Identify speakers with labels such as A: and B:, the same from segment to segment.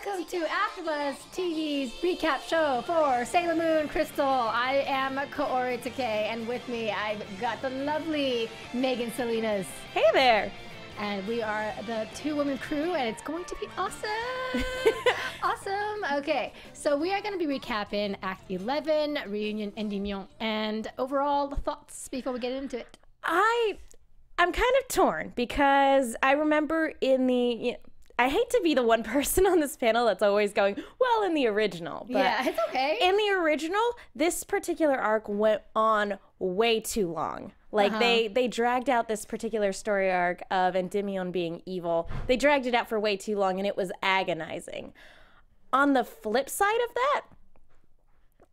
A: Hello, everyone, and welcome to AfterBuzz TV's recap show for Sailor Moon Crystal. I am Kaori Takee, and with me I've got the lovely Megan Salinas.
B: Hey there.
A: And we are the two woman crew, and it's going to be awesome. awesome. Okay, so we are going to be recapping Act 11, Reunion Endymion, and overall thoughts before we get into it.
B: I I'm kind of torn because I remember in the you know, I hate to be the one person on this panel that's always going, well, in the original. But
A: yeah, it's okay.
B: in the original, this particular arc went on way too long. Like
A: Uh-huh.
B: they they dragged out this particular story arc of Endymion being evil. They dragged it out for way too long and it was agonizing. On the flip side of that,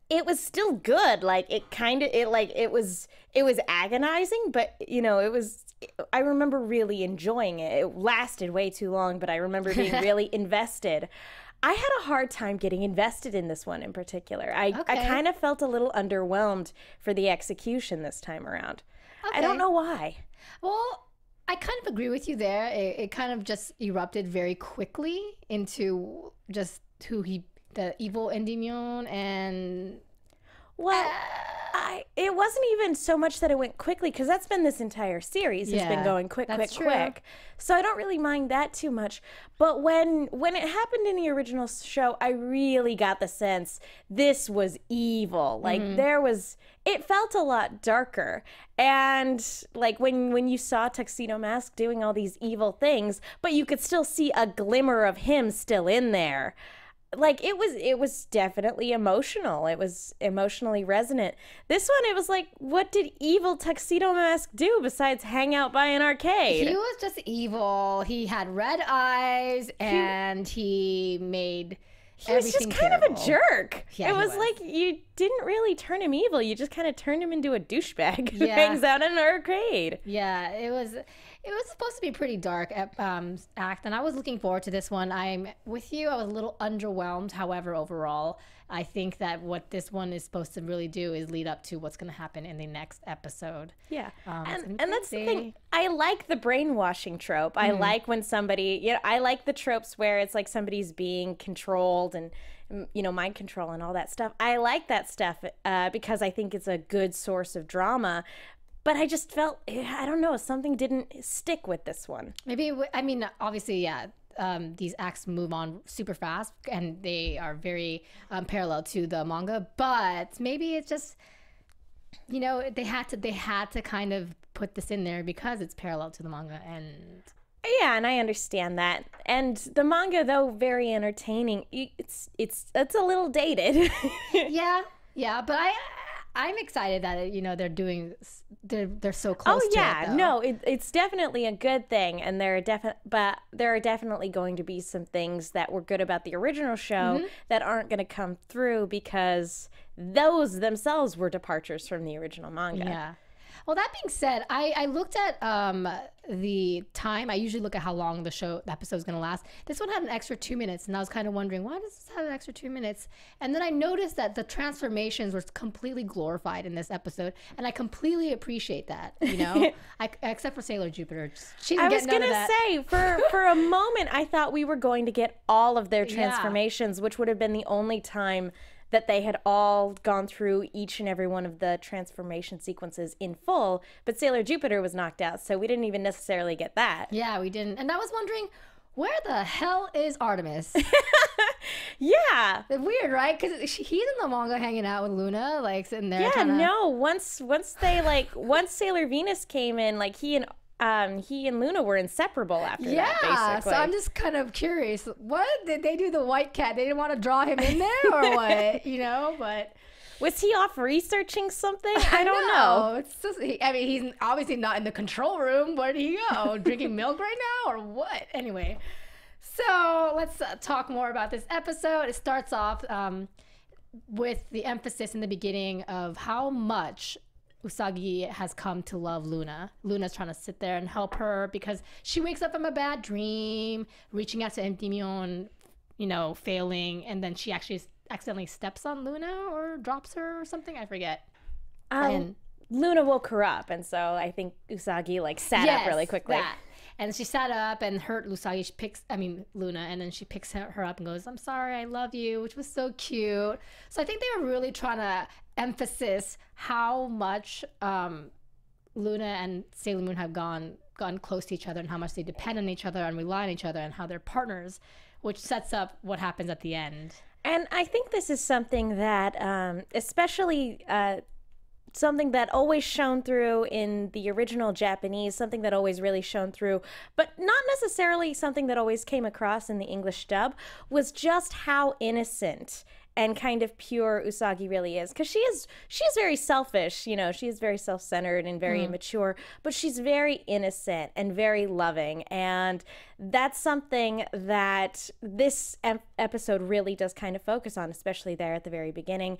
B: it was still good like it kind of it like it was it was agonizing but you know it was i remember really enjoying it. It lasted way too long but i remember being really invested. I had a hard time getting invested in this one in particular. I, I kind of felt a little underwhelmed for the execution this time around.
A: Okay.
B: i don't know why.
A: Well, I kind of agree with you there. It, it kind of just erupted very quickly into just who he, the evil Endymion, and
B: Well, uh, I it wasn't even so much that it went quickly because that's been this entire series has been going quick, quick,
A: true.
B: quick. So I don't really mind that too much. But when when it happened in the original show, I really got the sense this was evil. Like
A: Mm-hmm.
B: there was it felt a lot darker. And like when when you saw Tuxedo Mask doing all these evil things, but you could still see a glimmer of him still in there like it was it was definitely emotional it was emotionally resonant this one it was like what did evil tuxedo mask do besides hang out by an arcade
A: he was just evil. He had red eyes, and he made
B: he was just kind of a jerk
A: Yeah,
B: it was,
A: was.
B: like you didn't really turn him evil you just kind of turned him into a douchebag who
A: Yeah.
B: hangs out in an arcade
A: Yeah, it was. It was supposed to be pretty dark at, um, act, and I was looking forward to this one. I'm with you. I was a little underwhelmed. However, overall, I think that what this one is supposed to really do is lead up to what's going to happen in the next episode.
B: Yeah.
A: Um,
B: and, and that's the thing. I like the brainwashing trope. I like when somebody, you know, I like the tropes where it's like somebody's being controlled and, mm, you know, mind control and all that stuff. I like that stuff uh, because I think it's a good source of drama. But I just felt, eh, I don't know, something didn't stick with this one.
A: Maybe I mean, obviously, yeah. Um, these acts move on super fast, and they are very um, parallel to the manga. But maybe it's just, you know, they had to they had to kind of put this in there because it's parallel to the manga, and
B: Yeah, and I understand that. And the manga, though very entertaining, it's it's it's a little dated.
A: yeah, yeah. But I I'm excited that you know they're doing they're they're so close.
B: Oh yeah,
A: it,
B: no, it, it's definitely a good thing, and there are definite, but there are definitely going to be some things that were good about the original show
A: Mm-hmm.
B: that aren't going to come through because those themselves were departures from the original manga.
A: Yeah. Well, that being said, I, I looked at um, the time. I usually look at how long the show, the episode is going to last. This one had an extra two minutes, and I was kind of wondering, why does this have an extra two minutes? And then I noticed that the transformations were completely glorified in this episode, and I completely appreciate that. You know, I, except for Sailor Jupiter, she
B: I was
A: none
B: gonna say for for a moment I thought we were going to get all of their
A: Yeah.
B: transformations, which would have been the only time that they had all gone through each and every one of the transformation sequences in full. But Sailor Jupiter was knocked out, so we didn't even necessarily get that.
A: Yeah, we didn't. And I was wondering, where the hell is Artemis?
B: Yeah.
A: Weird, right? Because he's in the manga hanging out with Luna, like sitting there.
B: Yeah,
A: kinda-
B: no. Once once they like once Sailor Venus came in, like he and um, he and Luna were inseparable after
A: Yeah,
B: that. Basically,
A: so I'm just kind of curious. What did they do? The white cat? They didn't want to draw him in there, or what? You know, but
B: was he off researching something? I don't know.
A: No, It's just, I mean, he's obviously not in the control room. Where did he go? Drinking milk right now, or what? Anyway, so let's uh, talk more about this episode. It starts off um, with the emphasis in the beginning of how much Usagi has come to love Luna. Luna's trying to sit there and help her because she wakes up from a bad dream, reaching out to Endymion, you know, failing, and then she actually accidentally steps on Luna or drops her or something. I forget.
B: Um,
A: And-
B: Luna woke her up, and so I think Usagi like sat up really quickly.
A: that. And she sat up and hurt Usagi. She picks, I mean, Luna, and then she picks her her up and goes, I'm sorry, I love you, which was so cute. So I think they were really trying to emphasize how much um, Luna and Sailor Moon have gone gone close to each other and how much they depend on each other and rely on each other and how they're partners, which sets up what happens at the end.
B: And I think this is something that, um, especially uh, something that always shone through in the original Japanese, something that always really shone through, but not necessarily something that always came across in the English dub, was just how innocent and kind of pure Usagi really is. Because she is she is very selfish you know she is very self-centered and very mm. immature but she's very innocent and very loving and that's something that this ep- episode really does kind of focus on especially there at the very beginning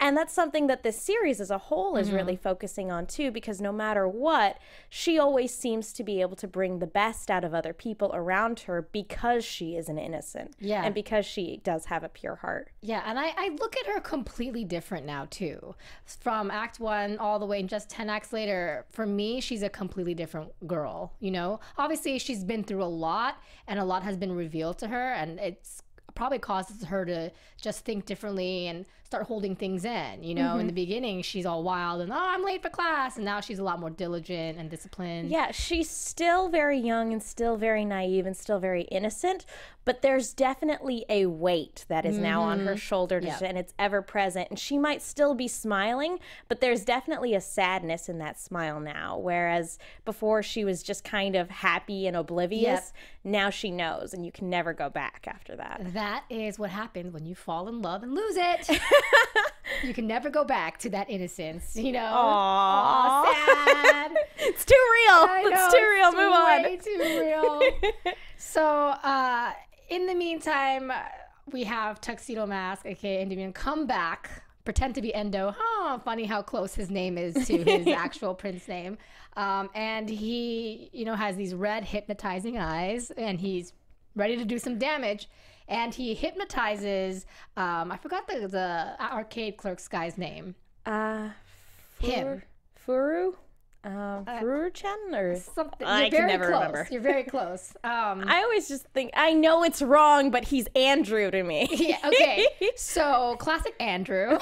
B: and that's something that this series as a whole is really mm-hmm. focusing on too because no matter what she always seems to be able to bring the best out of other people around her because she is an innocent
A: Yeah.
B: and because she does have a pure heart
A: Yeah, and I, I look at her completely different now too. From act one all the way and just 10 acts later, for me, she's a completely different girl, you know? Obviously, she's been through a lot and a lot has been revealed to her, and it's probably causes her to just think differently and start holding things in. You know, in mm-hmm. the beginning, she's all wild and, oh, I'm late for class. And now she's a lot more diligent and disciplined.
B: Yeah, she's still very young and still very naive and still very innocent, but there's definitely a weight that is now on her mm-hmm. shoulder
A: Yep.
B: and it's ever present. And she might still be smiling, but there's definitely a sadness in that smile now. Whereas before she was just kind of happy and oblivious, now she knows and you can never go back after that.
A: That is what happens when you fall in love and lose it. you can never go back to that innocence, you know?
B: Aww.
A: sad.
B: It's too real.
A: I
B: it's too real.
A: it's
B: Move on.
A: way too real. so, uh, in the meantime, we have Tuxedo Mask, aka Endymion, come back, pretend to be Endo. Huh, funny how close his name is to his actual prince name. Um, and he, you know, has these red hypnotizing eyes, and he's ready to do some damage. And he hypnotizes. Um, I forgot the the arcade clerk's guy's name.
B: Uh,
A: Him.
B: Furu? Um, Furu-chan or
A: Something.
B: I
A: You're
B: can
A: very
B: never
A: close.
B: remember.
A: You're very close. Um,
B: I always just think I know it's wrong, but he's Andrew to me.
A: yeah, okay. So classic Andrew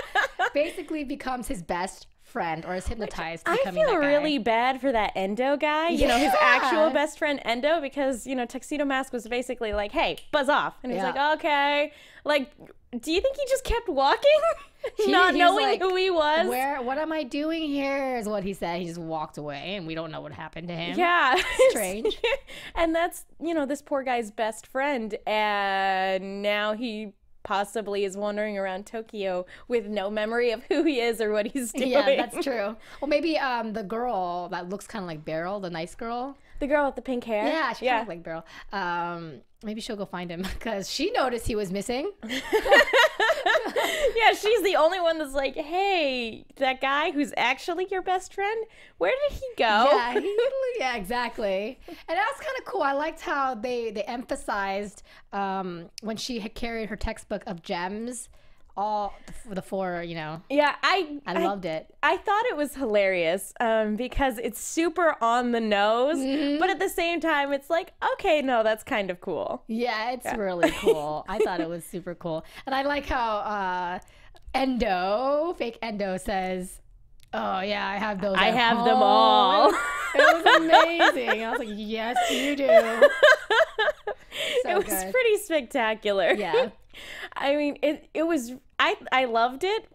A: basically becomes his best friend or is hypnotized. to
B: I feel really bad for that Endo guy, you know, his actual best friend Endo, because, you know, Tuxedo Mask was basically like, hey, buzz off. And he's
A: Yeah.
B: like, okay. Like, do you think he just kept walking?
A: He-
B: Not knowing
A: like,
B: who he was?
A: Where? What am I doing here? Is what he said. He just walked away, and we don't know what happened to him.
B: Yeah.
A: Strange.
B: and that's, you know, this poor guy's best friend. And now he possibly is wandering around Tokyo with no memory of who he is or what he's doing.
A: Yeah, that's true. Well, maybe um the girl that looks kind of like Beryl, the nice girl.
B: The girl with the pink hair?
A: Yeah, she kind of like Beryl. Um, maybe she'll go find him because she noticed he was missing.
B: yeah, she's the only one that's like, hey, that guy who's actually your best friend, where did he go?
A: Yeah, he, yeah, exactly. And that was kind of cool. I liked how they they emphasized um, when she had carried her textbook of gems, all the four. You know,
B: Yeah, I
A: I, loved it.
B: I thought it was hilarious um, because it's super on the nose,
A: Mm-hmm.
B: but at the same time, it's like, okay, no, that's kind of cool.
A: Yeah, it's really cool. I thought it was super cool, and I like how uh, Endo, fake Endo, says. Oh yeah, I have those.
B: I have them all.
A: It was amazing. I was like, yes, you do. So
B: it was
A: good.
B: pretty spectacular.
A: Yeah.
B: I mean, it it was I I loved it,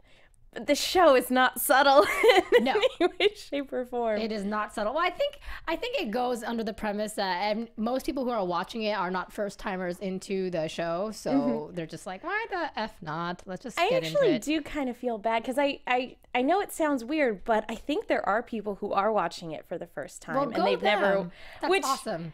B: But the show is not subtle in
A: No.
B: any way, shape, or form.
A: It is not subtle. Well, I think I think it goes under the premise that and most people who are watching it are not first timers into the show, so mm-hmm. they're just like, why the f not? Let's just
B: I
A: get
B: actually
A: into it.
B: do kind of feel bad because I, I I know it sounds weird, but I think there are people who are watching it for the first time
A: well,
B: and they've
A: them.
B: never.
A: That's
B: which,
A: awesome.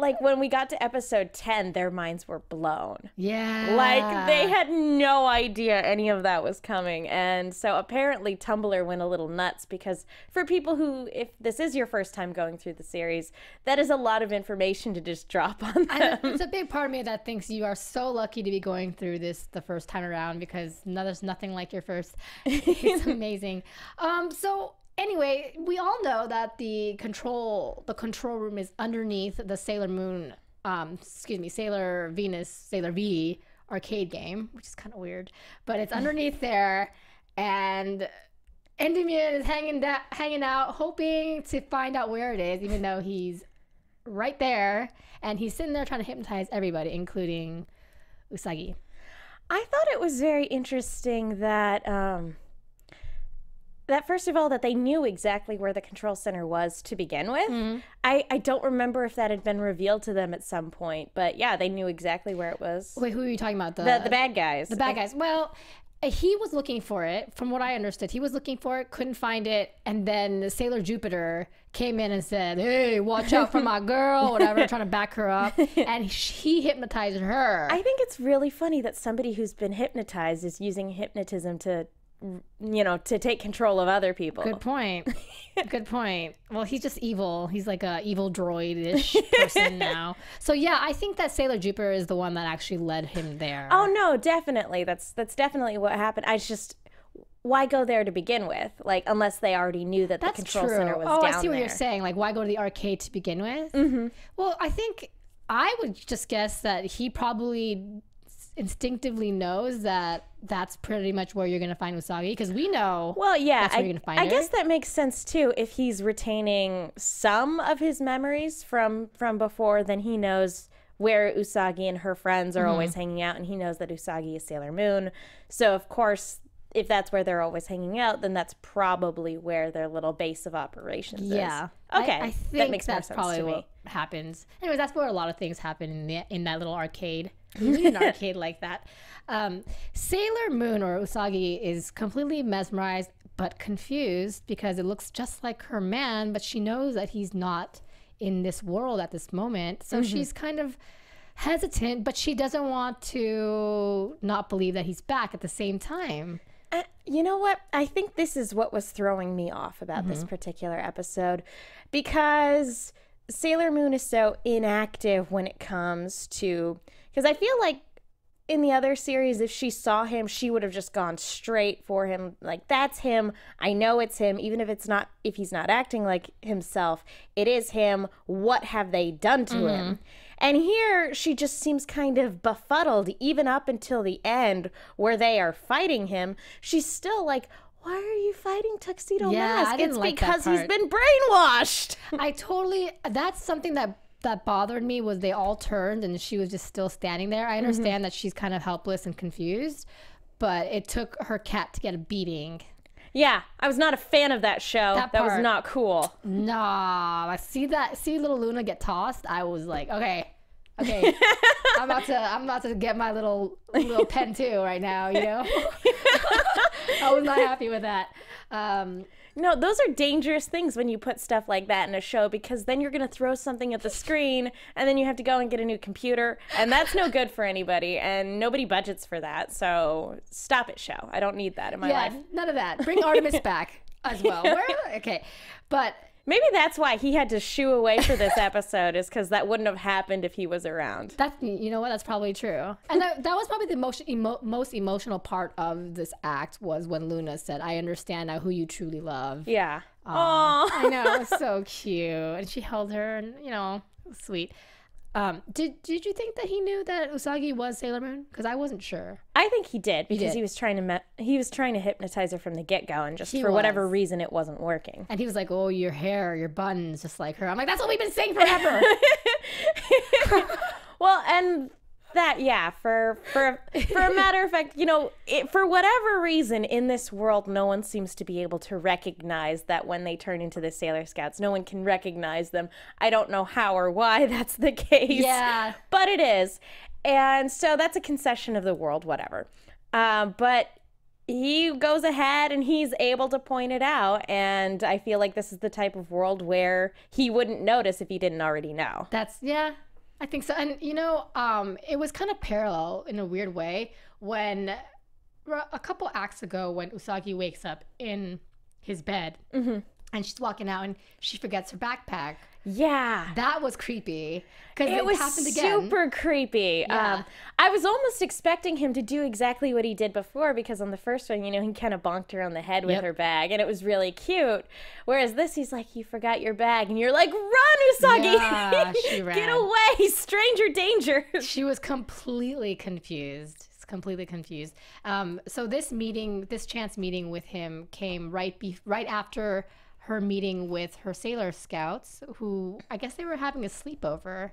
B: Like, when we got to episode ten, their minds were blown.
A: Yeah.
B: Like they had no idea any of that was coming. And so apparently Tumblr went a little nuts because for people who if this is your first time going through the series, that is a lot of information to just drop on them.
A: it's a big part of me that thinks you are so lucky to be going through this the first time around because no, there's nothing like your first. It's amazing. Um, so anyway, we all know that the control the control room is underneath the Sailor Moon. Um, excuse me, Sailor Venus, Sailor V arcade game, which is kind of weird, but it's underneath there, and Endymion is hanging da- hanging out, hoping to find out where it is, even though he's right there, and he's sitting there trying to hypnotize everybody, including Usagi.
B: I thought it was very interesting that um that first of all that they knew exactly where the control center was to begin with.
A: Mm-hmm.
B: I I don't remember if that had been revealed to them at some point, but yeah, they knew exactly where it was.
A: Wait, who are you talking about? The
B: The the bad guys.
A: the bad guys. Well, he was looking for it, from what I understood. He was looking for it, couldn't find it, and then the Sailor Jupiter came in and said, "Hey, watch out for my girl," whatever, trying to back her up, and he hypnotized her.
B: I think it's really funny that somebody who's been hypnotized is using hypnotism to you know, to take control of other people.
A: Good point. Good point. Well, he's just evil. He's like a evil droid-ish person now. So yeah, I think that Sailor Jupiter is the one that actually led him there.
B: Oh no, definitely. That's that's definitely what happened. I just why go there to begin with? Like unless they already knew that
A: That's
B: the control
A: true.
B: center was
A: oh,
B: down
A: I see what
B: there.
A: you're saying. Like, why go to the arcade to begin with? Mm-hmm. Well, I think I would just guess that he probably instinctively knows that that's pretty much where you're going to find Usagi because we know.
B: Well, yeah,
A: That's where
B: I,
A: you're gonna find
B: I guess that makes sense too. If he's retaining some of his memories from from before, then he knows where Usagi and her friends are
A: Mm-hmm.
B: always hanging out, and he knows that Usagi is Sailor Moon. So of course, if that's where they're always hanging out, then that's probably where their little base of operations
A: yeah.
B: is.
A: Yeah.
B: Okay,
A: I, think
B: that makes more
A: that's
B: sense
A: probably
B: to me.
A: what happens. Anyways, that's where a lot of things happen in the, in that little arcade. You need an arcade like that. Um, Sailor Moon or Usagi is completely mesmerized but confused because it looks just like her man, but she knows that he's not in this world at this moment. So
B: Mm-hmm.
A: she's kind of hesitant, but she doesn't want to not believe that he's back at the same time.
B: Uh, you know what? I think this is what was throwing me off about
A: Mm-hmm.
B: this particular episode because Sailor Moon is so inactive when it comes to. Because I feel like in the other series, if she saw him, she would have just gone straight for him. Like, that's him. I know it's him. Even if it's not, if he's not acting like himself, it is him. What have they done to him? Mm-hmm. And here she just seems kind of befuddled, even up until the end where they are fighting him. She's still like, why are you fighting Tuxedo
A: Yeah,
B: Mask? It's
A: like
B: because he's been brainwashed.
A: I totally. That's something that that bothered me was they all turned and she was just still standing there. I
B: Mm-hmm.
A: understand that she's kind of helpless and confused, but it took her cat to get a beating.
B: Yeah, I was not a fan of that show.
A: That
B: That, was not cool.
A: Nah, I see that. See little Luna get tossed. I was like, okay, okay, I'm about to. I'm about to get my little little pen too right now. You know, I was not happy with that. Um,
B: No, those are dangerous things when you put stuff like that in a show because then you're going to throw something at the screen and then you have to go and get a new computer. And that's no good for anybody. And nobody budgets for that. So stop it, show. I don't need that in my
A: yeah,
B: life.
A: none of that. Bring Artemis back as well. Where, okay, but
B: Maybe that's why he had to shoo away for this episode, is because that wouldn't have happened if he was around.
A: That's you know what that's probably true, and that, that was probably the most emo- most emotional part of this act was when Luna said, "I understand now who you truly love."
B: Yeah.
A: Aw. I know, it was so cute, and she held her, and you know, sweet. Um, did did you think that he knew that Usagi was Sailor Moon? Because I wasn't sure.
B: I think he did because
A: did.
B: he was trying to me- he was trying to hypnotize her from the get go, and just
A: He
B: for whatever reason it wasn't working.
A: And he was like, "Oh, your hair, your buns, just like her." I'm like, "That's what we've been saying forever."
B: Well, and that yeah for for for a matter of fact you know it, for whatever reason in this world no one seems to be able to recognize that when they turn into the sailor scouts no one can recognize them. I don't know how or why that's the case
A: Yeah.
B: but it is. And so that's a concession of the world whatever. Um, but he goes ahead and he's able to point it out and i feel like this is the type of world where he wouldn't notice if he didn't already know.
A: That's yeah, I think so. And you know, um, it was kind of parallel in a weird way when a couple acts ago when Usagi wakes up in his bed
B: Mm-hmm.
A: and she's walking out and she forgets her backpack.
B: Yeah
A: That was creepy because it,
B: it was
A: happened again.
B: super creepy.
A: Yeah.
B: Um, I was almost expecting him to do exactly what he did before because on the first one, you know, he kind of bonked her on the head with
A: Yep.
B: her bag and it was really cute. Whereas this, he's like, You forgot your bag. And you're like, Run, Usagi!
A: Yeah,
B: Get away! Stranger danger!
A: She was completely confused. Completely confused. Um, so this meeting, this chance meeting with him, came right be- right after her meeting with her sailor scouts, who I guess they were having a sleepover.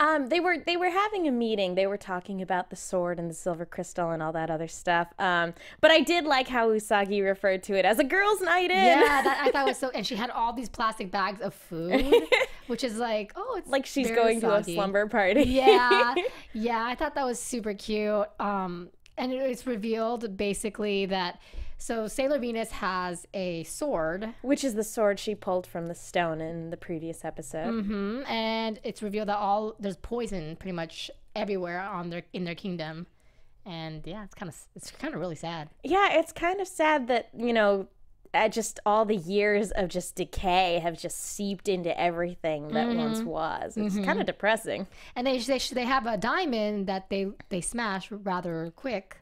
B: Um, they were they were having a meeting. They were talking about the sword and the silver crystal and all that other stuff. Um, but I did like how Usagi referred to it as a girls' night in.
A: Yeah, that I thought was so. And she had all these plastic bags of food, which is like, oh, it's
B: like she's going to a slumber party.
A: yeah, yeah. I thought that was super cute. Um, and it, it's revealed basically that so Sailor Venus has a sword,
B: Which is the sword she pulled from the stone in the previous episode.
A: hmm and it's revealed that all there's poison pretty much everywhere on their in their kingdom. And yeah, it's kind of it's kind of really sad.
B: Yeah, it's kind of sad that, you know, uh, just all the years of just decay have just seeped into everything that once was. It's kind of depressing.
A: And they they they have a diamond that they they smash rather quick.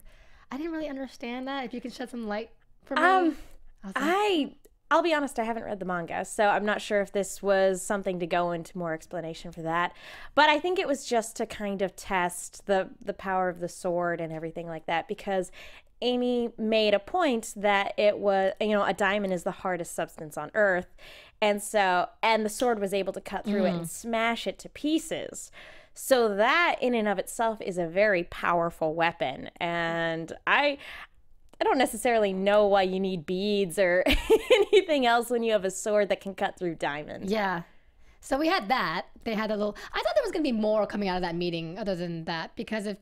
A: I didn't really understand that. If you can shed some light for me.
B: Um,
A: I, like,
B: I I'll be honest, I haven't read the manga, so I'm not sure if this was something to go into more explanation for that. But I think it was just to kind of test the the power of the sword and everything like that because Amy made a point that it was you know a diamond is the hardest substance on earth and so and the sword was able to cut through it and smash it to pieces. So that in and of itself is a very powerful weapon and I I don't necessarily know why you need beads or anything else when you have a sword that can cut through diamonds.
A: Yeah. So we had that. They had a little. I thought there was going to be more coming out of that meeting other than that because if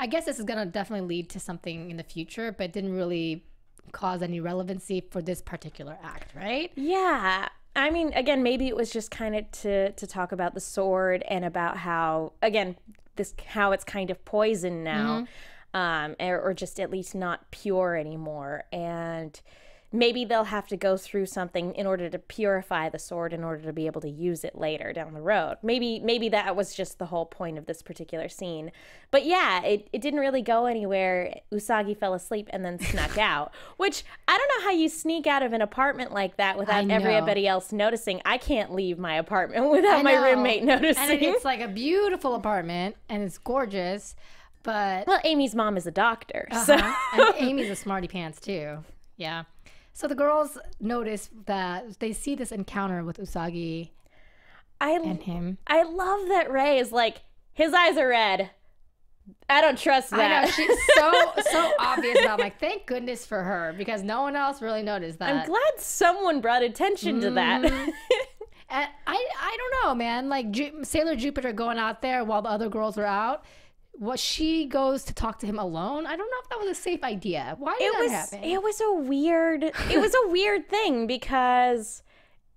A: I guess this is going to definitely lead to something in the future, but didn't really cause any relevancy for this particular act, right?
B: Yeah. I mean, again, maybe it was just kind of to to talk about the sword and about how again this how it's kind of poison now, um, or, or just at least not pure anymore, and maybe they'll have to go through something in order to purify the sword in order to be able to use it later down the road. Maybe maybe that was just the whole point of this particular scene. But yeah, it, it didn't really go anywhere. Usagi fell asleep and then snuck out. Which I don't know how you sneak out of an apartment like that without everybody else noticing. I can't leave my apartment without my roommate noticing.
A: And it's like a beautiful apartment and it's gorgeous, but
B: well, Amy's mom is a doctor. So
A: Uh-huh. and Amy's a smarty pants too. Yeah. So the girls notice that they see this encounter with Usagi
B: I
A: and him.
B: I love that Ray is like his eyes are red. I don't trust that.
A: I know she's so so obvious about. Like, thank goodness for her because no one else really noticed that.
B: I'm glad someone brought attention to that.
A: Mm. And I I don't know, man. Like Ju- Sailor Jupiter going out there while the other girls are out. What she goes to talk to him alone. I don't know if that was a safe idea. Why did
B: it
A: that
B: was
A: happen?
B: it was a weird it was a weird thing because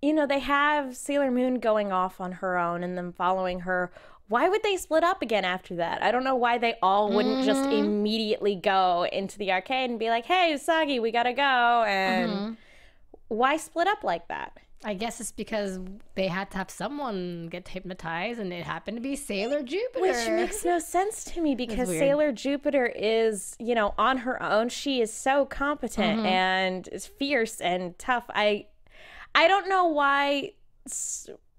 B: you know they have Sailor Moon going off on her own and then following her. Why would they split up again after that? I don't know why they all wouldn't just
A: Mm-hmm.
B: immediately go into the arcade and be like, "Hey, Usagi, we gotta go." And
A: Mm-hmm.
B: why split up like that?
A: I guess it's because they had to have someone get hypnotized, and it happened to be Sailor Jupiter.
B: Which makes no sense to me because. Sailor Jupiter is, you know, on her own. She is so competent
A: Mm-hmm.
B: and is fierce and tough. I, I don't know why,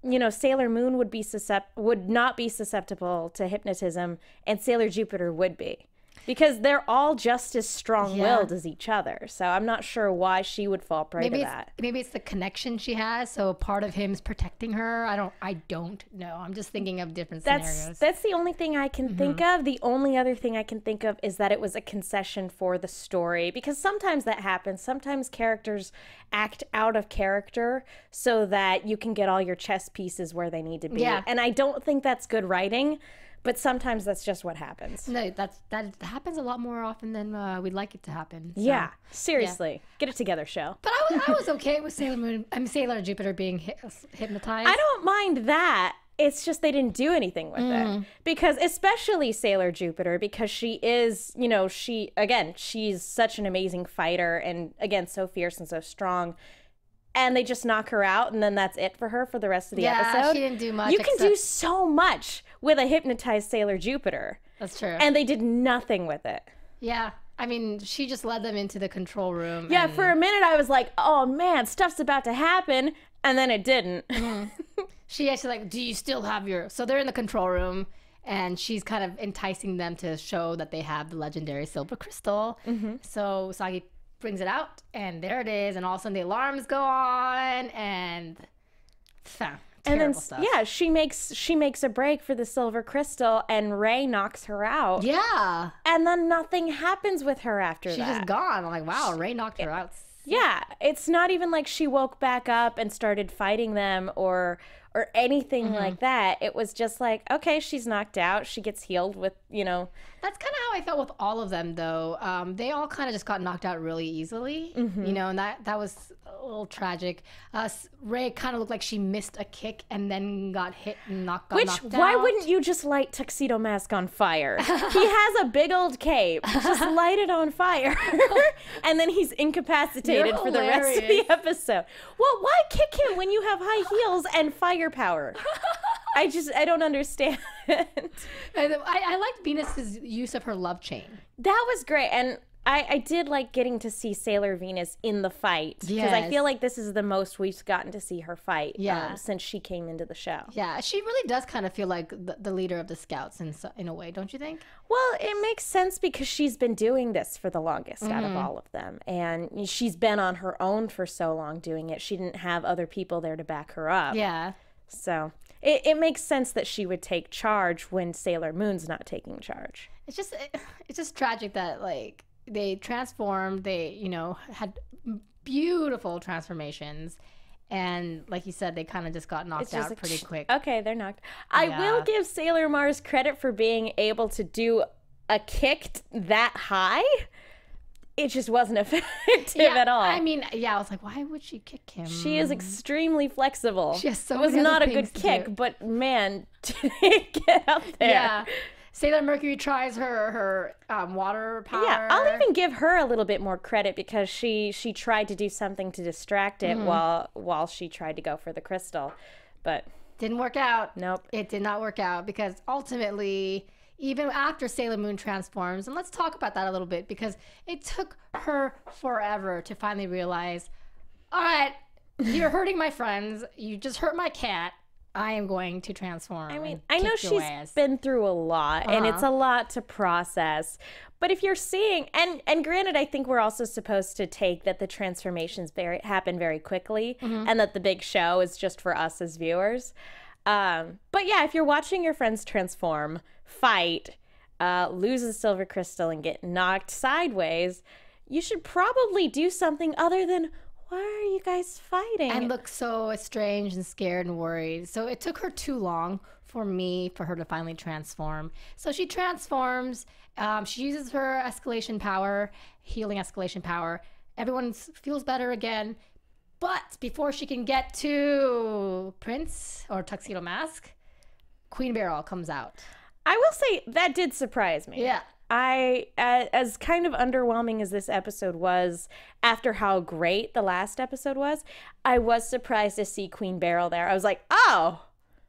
B: you know, Sailor Moon would be suscept would not be susceptible to hypnotism, and Sailor Jupiter would be. Because they're all just as strong-willed as each other. So I'm not sure why she would fall prey
A: Maybe
B: to
A: it's
B: that.
A: maybe it's the connection she has. So part of him's protecting her. I don't I don't know. I'm just thinking of different
B: That's
A: scenarios.
B: that's the only thing I can think
A: Mm-hmm.
B: of. The only other thing I can think of is that it was a concession for the story because sometimes that happens. Sometimes characters act out of character so that you can get all your chess pieces where they need to be.
A: Yeah.
B: And I don't think that's good writing, but sometimes that's just what happens.
A: no, that's that happens a lot more often than uh, we'd like it to happen. so.
B: Yeah, seriously. Get it together, show.
A: But I was, I was okay with Sailor Moon. I mean Sailor Jupiter being hypnotized.
B: I don't mind that. It's just they didn't do anything with
A: Mm.
B: it. Because especially Sailor Jupiter because she is, you know, she again, she's such an amazing fighter and again so fierce and so strong. And they just knock her out and then that's it for her for the rest of the
A: Yeah,
B: episode.
A: she didn't do much
B: You can do so much with a hypnotized Sailor Jupiter.
A: That's true.
B: And they did nothing with it.
A: yeah. I mean, she just led them into the control room.
B: Yeah,
A: and
B: for a minute I was like, "Oh man, stuff's about to happen." And then it didn't.
A: she actually like, do you still have your? So they're in the control room, and she's kind of enticing them to show that they have the legendary silver crystal.
B: Mm-hmm.
A: So Usagi brings it out, and there it is, and all of a sudden the alarms go on, and
B: and then
A: stuff.
B: yeah she makes she makes a break for the silver crystal and ray knocks her out
A: yeah,
B: and then nothing happens with her after
A: she's
B: that
A: just gone. I'm like, wow, Ray knocked her out.
B: yeah it's not even like she woke back up and started fighting them or or anything
A: Mm-hmm.
B: like that it was just like okay she's knocked out she gets healed with you know
A: That's kind of how I felt with all of them, though. Um, they all kind of just got knocked out really easily,
B: Mm-hmm.
A: you know, and that that was a little tragic. Uh, Ray kind of looked like she missed a kick and then got hit and knocked. Got
B: which
A: knocked
B: why wouldn't you just light tuxedo mask on fire he has a big old cape just light it on fire and then he's incapacitated for the rest of the episode well why kick him when you have high heels and firepower i just i don't understand
A: I, I liked Venus's use of her love chain.
B: that was great and I, I did like getting to see Sailor Venus in the fight because I feel like this is the most we've gotten to see her fight
A: Yeah.
B: um, since she came into the show.
A: Yeah, she really does kind of feel like the, the leader of the scouts in in a way, don't you think?
B: Well, it makes sense because she's been doing this for the longest out
A: Mm-hmm.
B: of all of them. And she's been on her own for so long doing it. She didn't have other people there to back her up.
A: Yeah.
B: So it, it makes sense that she would take charge when Sailor Moon's not taking charge.
A: It's just it's just tragic that like they transformed, they you know had beautiful transformations, and like you said, they kind of just got knocked
B: just
A: out
B: like,
A: pretty
B: "Shh,
A: quick.
B: Okay, they're knocked. I will give Sailor Mars credit for being able to do a kick that high. It just wasn't effective at all.
A: I mean, yeah, I was like, why would she kick him?
B: she is extremely flexible.
A: She has so
B: it was not a good kick,
A: do.
B: but man, did it get up there.
A: yeah. Sailor Mercury tries her her um, water power.
B: Yeah, I'll even give her a little bit more credit because she she tried to do something to distract it
A: Mm-hmm.
B: while while she tried to go for the crystal, but
A: didn't work out.
B: nope.
A: It did not work out because ultimately, even after Sailor Moon transforms, and let's talk about that a little bit because it took her forever to finally realize, all right, you're hurting my friends. You just hurt my cat. I am going to transform.
B: I mean, I know she's
A: ass."
B: been through a lot and it's
A: Uh-huh.
B: a lot to process. But if you're seeing and and granted I think we're also supposed to take that the transformations very happen very quickly
A: Mm-hmm.
B: and that the big show is just for us as viewers. Um, but yeah, if you're watching your friends transform, fight, uh, lose a silver crystal and get knocked sideways, you should probably do something other than why are you guys fighting?
A: and look so estranged and scared and worried. So it took her too long for me for her to finally transform. So she transforms. Um, she uses her escalation power, healing escalation power. Everyone feels better again. But before she can get to Prince or Tuxedo Mask, Queen Beryl comes out.
B: I will say that did surprise me.
A: Yeah.
B: I, as kind of underwhelming as this episode was, after how great the last episode was, I was surprised to see Queen Beryl there. I was like, oh,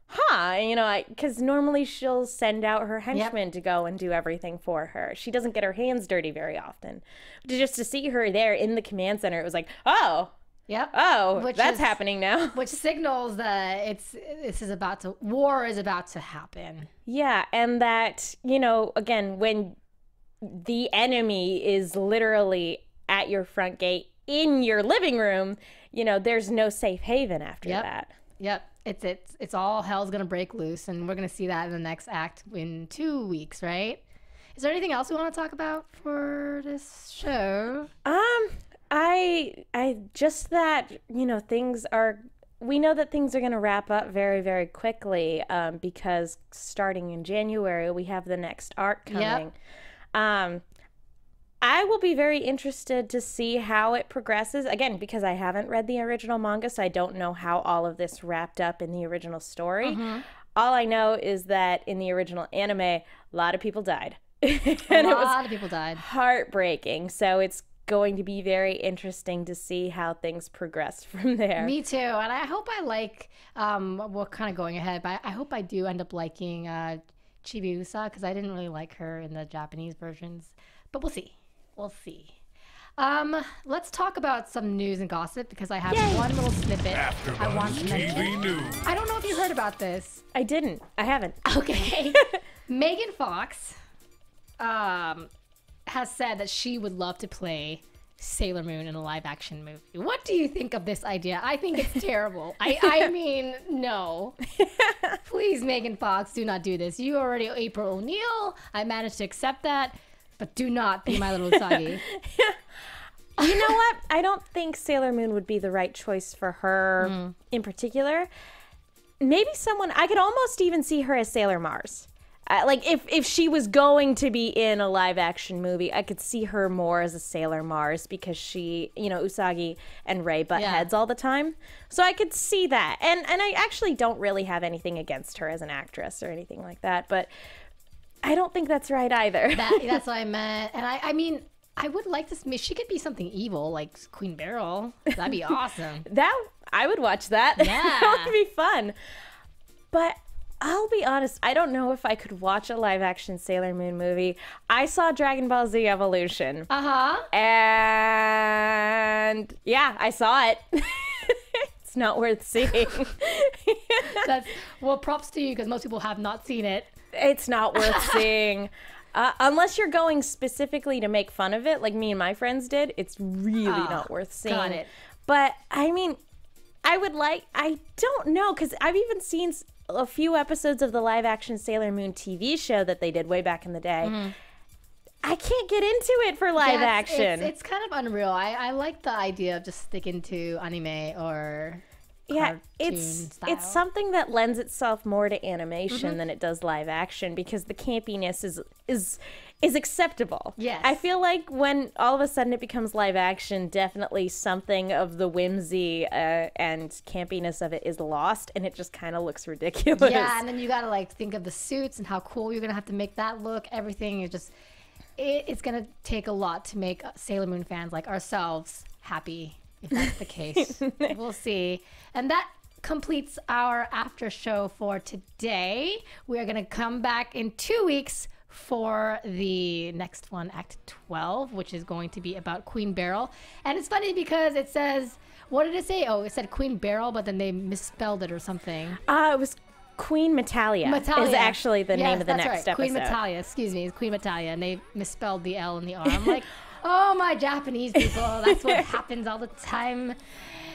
B: huh, you know, because normally she'll send out her henchmen to go and do everything for her. She doesn't get her hands dirty very often. To just to see her there in the command center, it was like, oh,
A: Yep.
B: oh,
A: Which
B: that's
A: is-
B: happening now.
A: Which signals that it's this is about to war is about to happen.
B: Yeah, and that, you know, again, when the enemy is literally at your front gate in your living room, you know, there's no safe haven after
A: Yep.
B: that.
A: Yep. It's it's it's all hell's gonna break loose, and we're gonna see that in the next act in two weeks, right? Is there anything else we want to talk about for this show?
B: Um, I I just that you know things are. We know that things are going to wrap up very very quickly um, because starting in January we have the next arc
A: Yep.
B: coming. Um, I will be very interested to see how it progresses. Again, because I haven't read the original manga, so I don't know how all of this wrapped up in the original story. All I know is that in the original anime, a lot of people died. and
A: A
B: it was
A: lot of people died.
B: heartbreaking. So it's going to be very interesting to see how things progress from there.
A: Me too, and I hope I like. Um, we're kind of going ahead, but I hope I do end up liking uh, Chibiusa because I didn't really like her in the Japanese versions. But we'll see. We'll see. Um, let's talk about some news and gossip because I have
B: Yay.
A: one little snippet I want to mention.
C: News.
A: I don't know if you heard about this.
B: I didn't. I haven't.
A: Okay. Megan Fox um, has said that she would love to play Sailor Moon in a live action movie. What do you think of this idea? I think it's terrible. I, I mean, no. Please, Megan Fox, do not do this. You already April O'Neil. I managed to accept that, but do not be my little Usagi.
B: You know what? I don't think Sailor Moon would be the right choice for her
A: Mm-hmm.
B: in particular. Maybe someone I could almost even see her as Sailor Mars. Uh, like if if she was going to be in a live action movie, I could see her more as a Sailor Mars because she, you know, Usagi and Ray butt
A: Yeah.
B: heads all the time. So I could see that. And and I actually don't really have anything against her as an actress or anything like that, but I don't think that's right either.
A: That, that's what I meant. And I, I mean, I would like to. see- She could be something evil, like Queen Beryl. That'd be awesome.
B: That I would watch that.
A: Yeah.
B: that would be fun. But I'll be honest, I don't know if I could watch a live action Sailor Moon movie. I saw Dragon Ball Z Evolution.
A: Uh huh.
B: And yeah, I saw it. it's not worth seeing.
A: That's well, props to you because most people have not seen it.
B: it's not worth seeing. Uh, unless you're going specifically to make fun of it, like me and my friends did, it's really
A: Ah,
B: not worth seeing.
A: got it.
B: But I mean, I would like, I don't know, because I've even seen a few episodes of the live action Sailor Moon TV show that they did way back in the day. I can't get into it for live.
A: Yeah, it's-
B: action.
A: It's, it's kind of unreal. I, I like the idea of just sticking to anime or
B: yeah, it's
A: style.
B: it's something that lends itself more to animation
A: Mm-hmm.
B: than it does live action because the campiness is is is acceptable.
A: Yes.
B: I feel like when all of a sudden it becomes live action, definitely something of the whimsy uh, and campiness of it is lost, and it just kind of looks ridiculous.
A: Yeah, and then you gotta like think of the suits and how cool you're gonna have to make that look. Everything is just it, it's gonna take a lot to make Sailor Moon fans like ourselves happy. If that's the case, we'll see. And that completes our after show for today. We are gonna come back in two weeks for the next one, Act 12, which is going to be about Queen Beryl. And it's funny because it says, what did it say? Oh, it said Queen Beryl, but then they misspelled it or something.
B: Uh, it was Queen Metalia.
A: Metalia
B: is actually the
A: Yes,
B: name of the
A: that's
B: next
A: right. Queen
B: episode.
A: Metalia, excuse me, Queen Metalia, and they misspelled the L and the R. I'm like, oh my Japanese people, that's what happens all the time.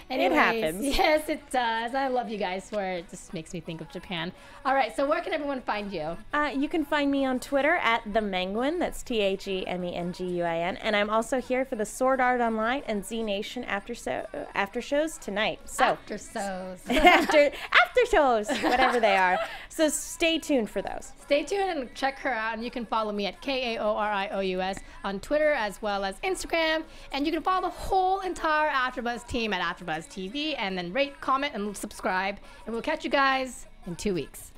A: Anyways, it
B: happens.
A: Yes, it does. I love you guys for it. Just makes me think of Japan. All right, so where can everyone find you?
B: Uh, you can find me on Twitter at the Menguin. That's T H E M E N G U I N, and I'm also here for the Sword Art Online and Z Nation after so after shows tonight. So
A: After so's.
B: after after shows, whatever they are. So stay tuned for those.
A: Stay tuned and check her out. And you can follow me at K A O R I O U S on Twitter as well as Instagram. And you can follow the whole entire AfterBuzz team at AfterBuzz TV. And then rate, comment, and subscribe. And we'll catch you guys in two weeks.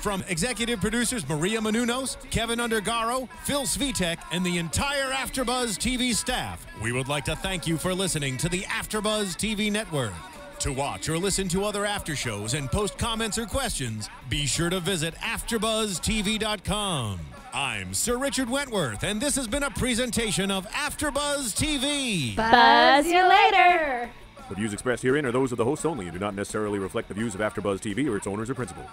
C: From executive producers Maria Menounos, Kevin Undergaro, Phil Svitek, and the entire AfterBuzz TV staff, we would like to thank you for listening to the AfterBuzz TV network. To watch or listen to other after shows and post comments or questions, be sure to visit AfterBuzzTV.com. I'm Sir Richard Wentworth, and this has been a presentation of AfterBuzz TV.
B: Buzz you later.
D: The views expressed herein are those of the hosts only and do not necessarily reflect the views of AfterBuzz TV or its owners or principals.